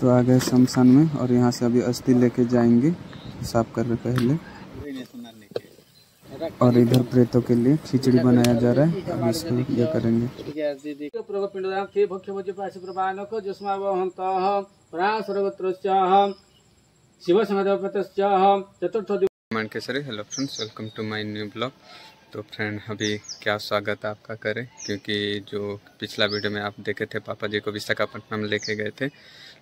तो आ गए शमशान में और यहाँ से अभी अस्थि लेके जाएँगे साफ़ कर रहे पहले। और इधर प्रेतों के लिए खिचड़ी बनाया जा रहा है अभी इसको ये करेंगे। Kesari hello friends welcome to my new blog तो फ्रेंड अभी क्या स्वागत आपका करें? क्योंकि जो पिछला वीडियो में आप देखे थे, पापा जी को विशाखापट्टनम लेके गए थे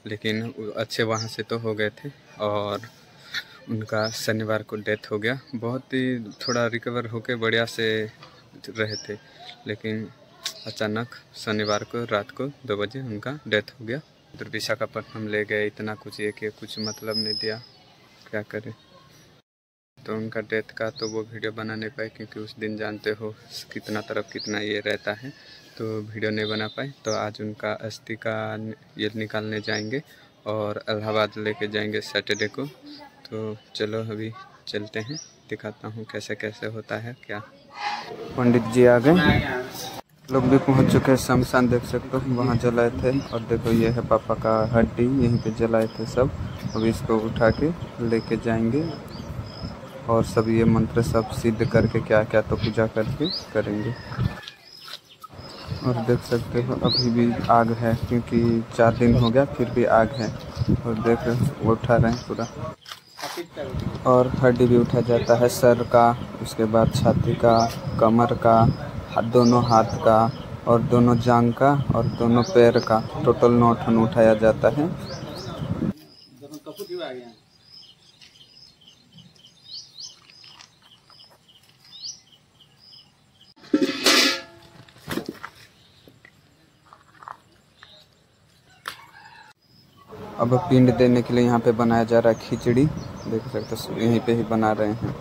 लेकिन अच्छे वहाँ से तो हो गए थे और उनका शनिवार को डेथ हो गया। बहुत ही थोड़ा रिकवर होके बढ़िया से रहे थे, लेकिन अचानक शनिवार को, रात को दो बजे उनका डेथ हो गया। उधर विशाखापट्टनम ले गए, इतना कुछ ये कि कुछ मतलब नहीं दिया, क्या करें। तो उनका डेथ का तो वो वीडियो बना नहीं पाए क्योंकि उस दिन जानते हो कितना तरफ़ कितना ये रहता है। तो वीडियो नहीं बना पाए तो आज उनका अस्थि का ये निकालने जाएँगे और इलाहाबाद लेके जाएँगे सैटरडे को। तो चलो अभी चलते हैं, दिखाता हूँ कैसे कैसे होता है, क्या। पंडित जी आ गए। लोग भी पहुँच चुके हैं, शमशान देख सकते हो, वहाँ जलाए थे। और देखो, ये है पापा का हड्डी, यहीं पे जलाए थे सब। अभी इसको उठा के लेके जाएँगे और सब ये मंत्र सब सिद्ध करके क्या क्या तो पूजा करके करेंगे। और देख सकते हो, अभी भी आग है, क्योंकि चार दिन हो गया, फिर भी आग है। और देख वो उठा रहे हैं पूरा। और हड्डी भी उठा जाता है, सर का, उसके बाद छाती का, कमर का दोनों हाथ का, और दोनों जांग का, और दोनों पैर का। टोटल नौ ठन उठाया जाता है। अब पिंड देने के लिए यहाँ पे बनाया जा रहा है खिचड़ी। देख सकते हो यहीं पे ही बना रहे हैं।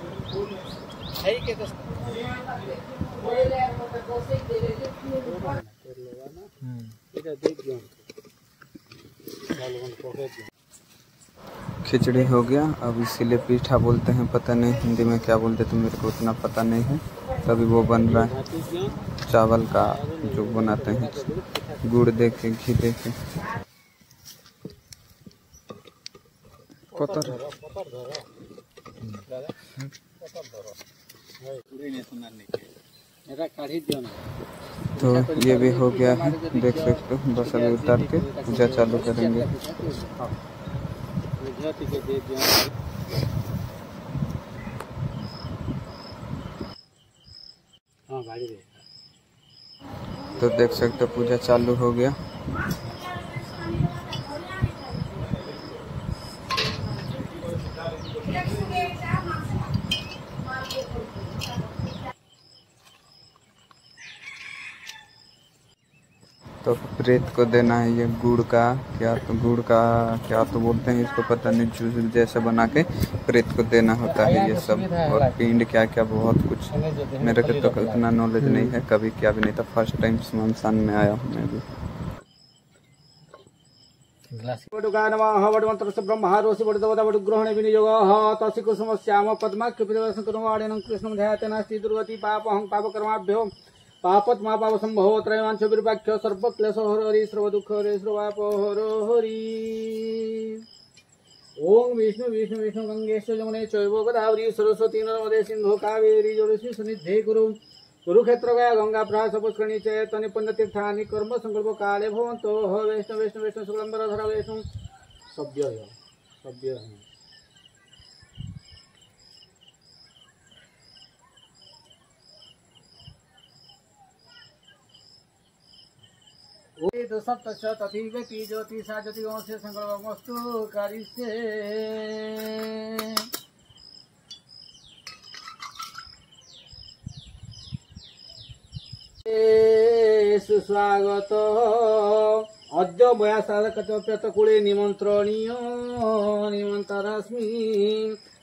खिचड़ी हो गया। अब इसीलिए पीठा बोलते हैं, पता नहीं, हिंदी में क्या बोलते तो मेरे को उतना पता नहीं है। तभी वो बन रहा है। चावल का जो बनाते हैं, गुड़ दे के, घी दे के। কত तो ये भी हो गया है, देख सकते हो, बस अभी उतार के पूजा चालू करेंगे। तो देख सकते हो, पूजा चालू हो गया। तो प्रेत को देना है ये गुड़ का, क्या तो गुड़ का, क्या तो बोलते हैं इसको, पता नहीं, जूस जैसे बना के प्रेत को देना होता है ये सब। और पिंड क्या क्या बहुत कुछ। मेरे को तो उतना नॉलेज नहीं है, कभी क्या भी नहीं था। फ़र्स्ट टाइम शमशान में आया हूँ मैं भी। ब्रह्महारोसि वडुग्रहणे विनियोगः तस्य कुसुमस्याम पद्माख्यपितवसङ्करवाणिनं कृष्णं ध्यायते नास्ति दुर्गति पापहं पापकर्माभ्यो पापत मा पाप संभव त्रयवांश विरूपाख्य हर हरि सर्व दुख हरे सर्वाप हर हरि ओम विष्णु विष्णु विष्णु गंगेश जमुने चैव गोदावरी, सरस्वती, नर्मदे सिंधु कावेरी जलसी सन्निधे कुरु कुरुक्षेत्र गंगा प्रहास पुष्करणी चैतन्य पुण्य कर्म संकल्प, काले, भवन्तो ह वैष्णव वैष्णव वैष्णव शुक्लंबर धरा वैष्णव सभ्य सभ्य वेद सप्तश तथैवति ज्योतिषा ज्योतिवंशे सङ्कल्पमस्तु करिष्ये सुस्वागत अद्य मया साधकचप्यतकुले निमन्त्रणीय निमन्त्रस्मि।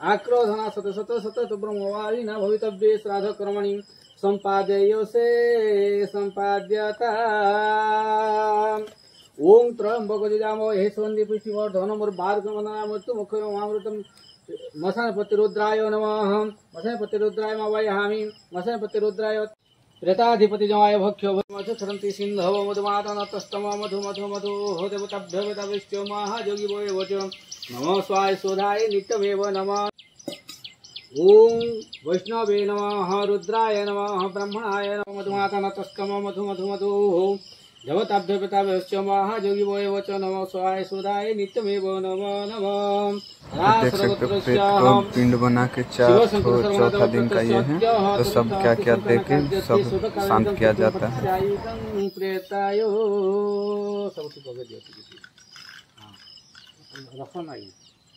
आक्रोधना शत शत शत ब्रह्मवारिणा भवितव्ये श्राद्धकर्मणि। सम्पाद्यसे सम्पाद्यता। ओम त्र्यंबक जजामो हे सवंदी पुष्टिवर्धनमुर्भार्गमनामृत्यु मुखमामृतम मसनपतिरुद्राय नमः। मसनपतिरुद्राय वयामि मसनपतिरुद्राय রেতাধিপতিজমায় ভক্ষ্য মধুরন্তি সিন্ধব মধুমাতনতস্তম মধু মধু মধু দেবতাভ্যবেতাবিষ্ট মহাযোগিব বচন নম স্বায় সুধায় নিত্যমেব নম ওং বৈষ্ণবে নম রুদ্রায় নম ব্রহ্মণায় নম মধুমাতনতস্তম মধু মধু মধু महायोगी वो एव च नमो स्वाय सोधाय नित्यमेव नमो नमः। देख सकते हो पिंड बना के चार चौथा दिन का ये है। तो सब क्या क्या दे के सब शांत किया जाता है। प्रेतायो। सब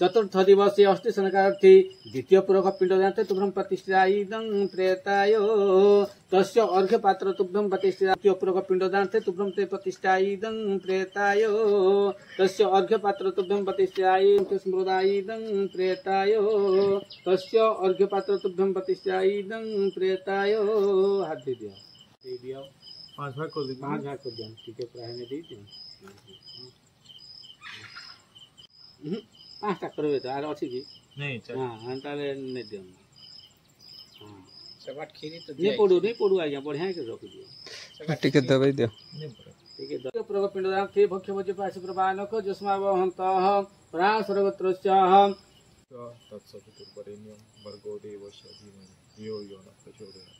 चतुर्थ दिवसे अष्टि सनकार्थी द्वितीय पूर्वक पिंड जाते तुभ्रम प्रतिष्ठा इदं प्रेताय तस्य अर्घ्य पात्र तुभ्रम प्रतिष्ठा द्वितीय पूर्वक पिंड जाते तुभ्रम ते प्रतिष्ठा इदं प्रेताय तस्य अर्घ्य पात्र तुभ्रम प्रतिष्ठा इदं स्मृता इदं प्रेताय तस्य अर्घ्य पात्र तुभ्रम प्रतिष्ठा इदं प्रेताय हाथ दे दिया। दे दिया। पाँच भाग कर दीजिए। पाँच भाग कर दिया। ठीक है प्राय में दे दिया। পাঁচটা করবে তো আর আছে কি নেই হ্যাঁ তাহলে নেই দিও না হ্যাঁ সবার খিরি তো নেই পড়ু নেই পড়ু আজ্ঞা বঢ়িয়া করে রখি দিও সবার টিকে দবাই দিও টিকে দবাই প্রভু পিণ্ডদান থি ভক্ষ ভজি পাশি প্রবানক জস্মা বহন্ত প্রাণ সর্বত্রস্য তৎসবিতুর্বরেণ্যম ভর্গো দেবস্য ধীমহি ইয়ো ইয়ো ন প্রচোদয়াৎ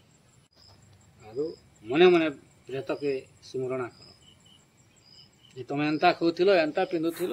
আৰু মনে মনে প্ৰেতকে স্মৰণা কৰ যে তুমি এন্তা খাউথিল এন্তা পিন্ধুথিল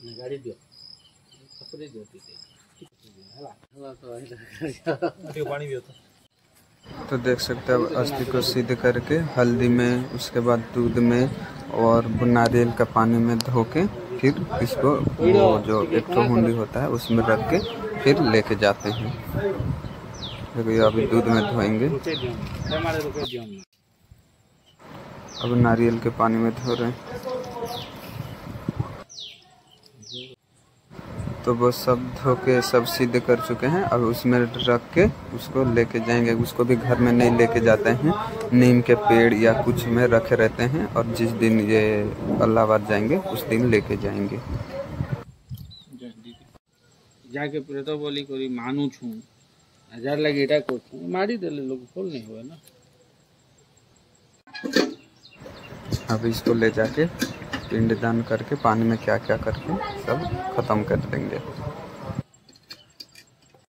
गाडी दियो कपडे दियो तो। देख सकते हैं अस्थि को सीध करके हल्दी में उसके बाद दूध में और नारियल का पानी में धो के फिर इसको वो जो एक हुंडी होता है उसमें रख के फिर लेके जाते हैं। देखो ये अभी दूध में धोएँगे। अब नारियल के पानी में धो रहे हैं। तो वो सब धो के सब सिद्ध कर चुके हैं अब उसमें रख के उसको लेके जाएँगे। उसको भी घर में नहीं लेके जाते हैं। नीम के पेड़ या कुछ में रखे रहते हैं और जिस दिन ये अल्लाहाबाद जाएँगे उस दिन लेके जाएँगे। जाके प्रेत बोली करी मानु छु हज़ार लगे एटा करछु मारी देले लोग फल नहीं हुए ना। अब इसको ले जाके पिंडदान करके पानी में क्या क्या करके सब खत्म कर देंगे।